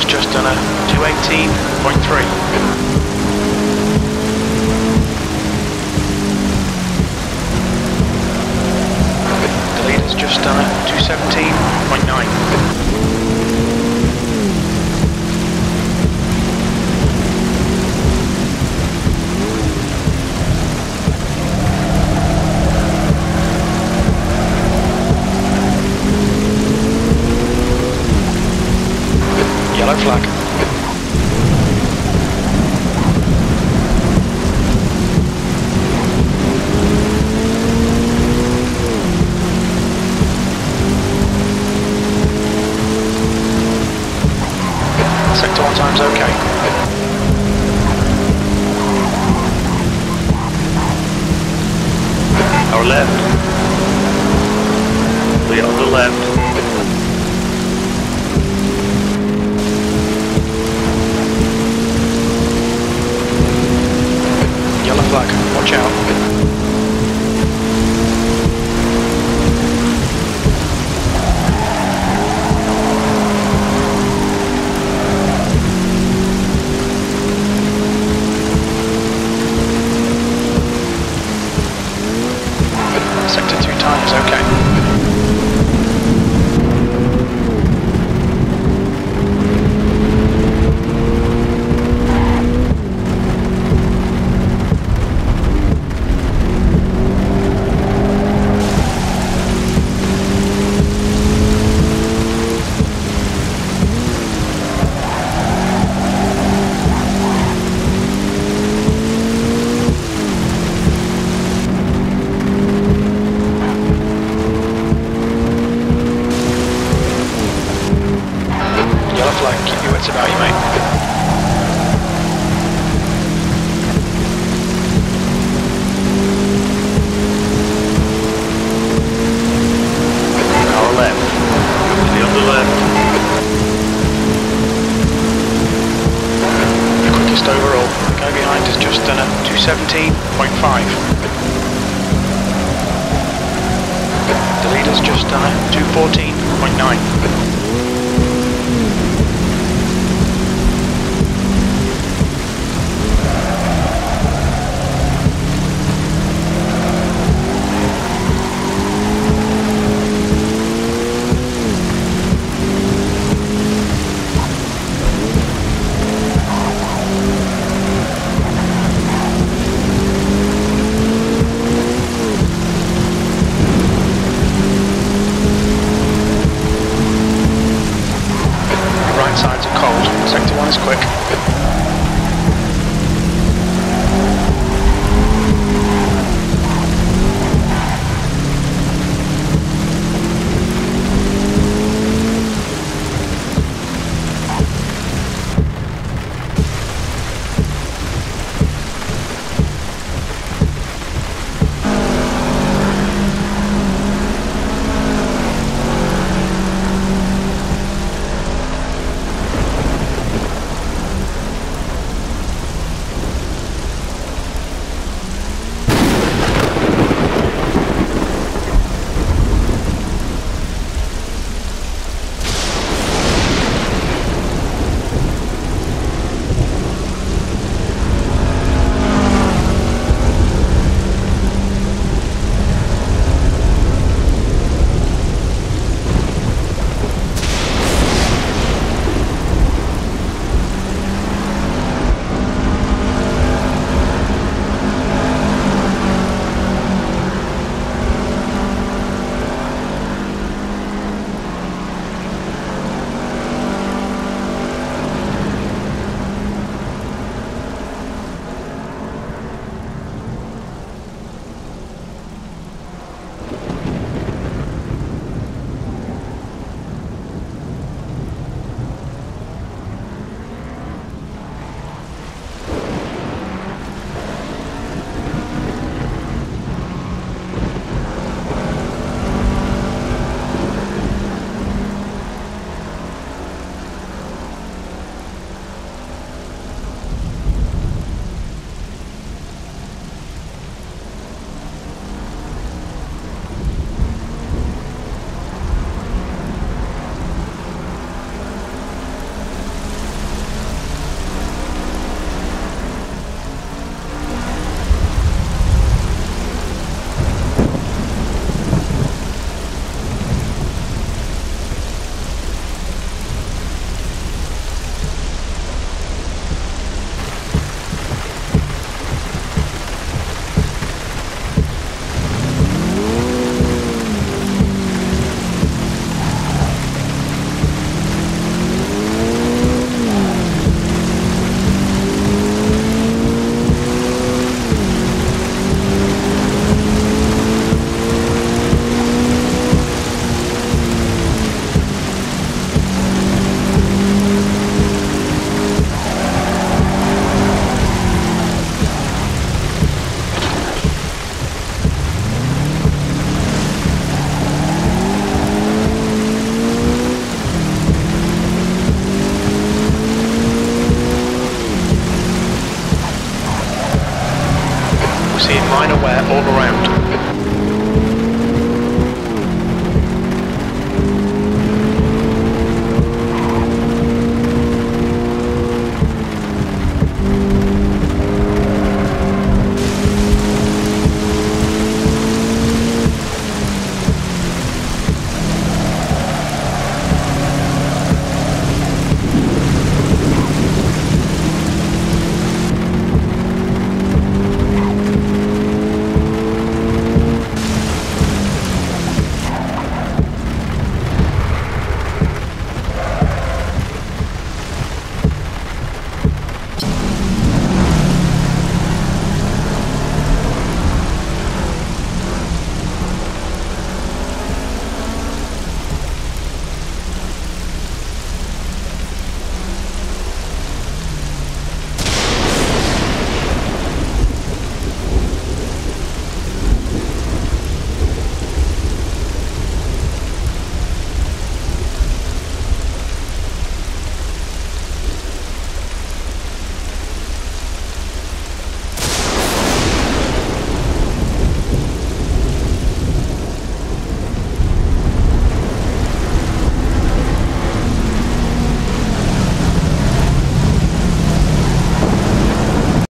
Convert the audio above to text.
has just done a 218.3. The leader's just done a 217.9. Yellow flag. Sector one times okay. Our left. Clear on the left. The leader's just done a 214.9. all around.